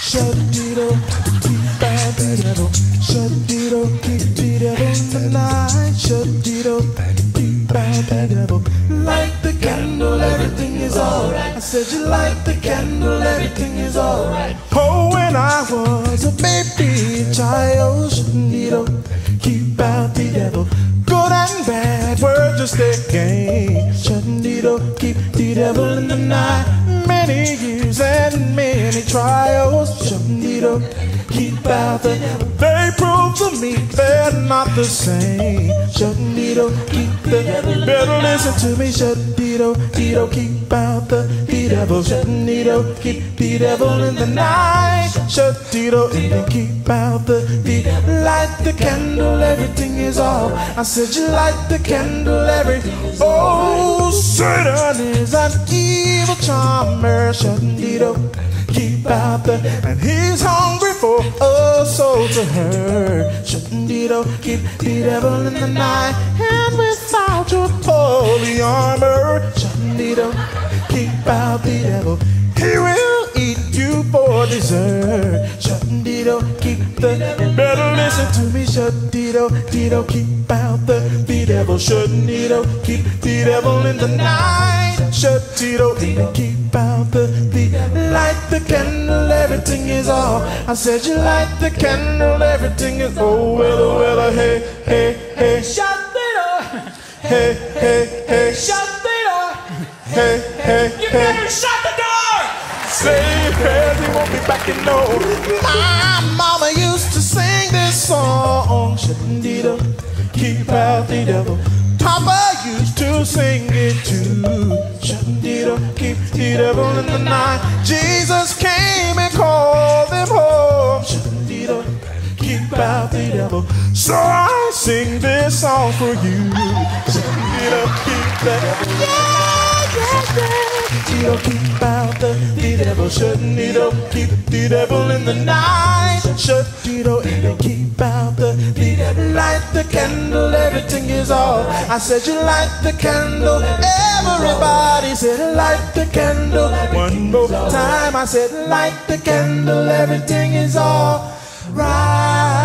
Shut-dido, keep-a-dido. Light the candle, everything is alright. Were just a game. Shut-dido, keep the devil in the night. Many years and many trials. Shut-dido, keep out the devil. Prove to me they're not the same. Shut-dido, keep the. Better listen to me. Shut-dido, dido, keep out the devil. Shut-dido, keep the devil in the night. Shut-dido, and then keep out the devil. Light the candle, everything is all. I said you light the candle, every. Oh, Satan is an evil charmer. Shut-dido, keep out the. And he's for to hurt. Shut-dido, keep the devil in the night. And without your holy armor, Shut-dido, keep out the devil. He will eat you for dessert. Shut-dido, keep the better listen to me. Shut-dido, dido, keep out the the devil. Shut-dido, keep the devil in the night. Shut-dido, and keep out the the light the candle. Everything is all. I said you light the candle. Everything is oh well oh, well oh, hey hey hey Shut the door. hey hey hey Shut the door. hey hey You better shut the door. Say prayers, he won't be back in no. My mama used to sing this song. Shut-dido, keep out the devil. Papa used to sing it too. Shut-dido, keep the devil in the night. Jesus came and called them home. Shut-dido, keep out the devil. So I sing this song for you. Shut-dido, keep the devil. Yeah, yeah, yeah. Dido, keep out the, the devil. Shouldn't Dido keep the devil in the night? Shut Dido and keep out All. I said you light the candle. Everybody said light the candle. One more time. I said light the candle. Everything is all right.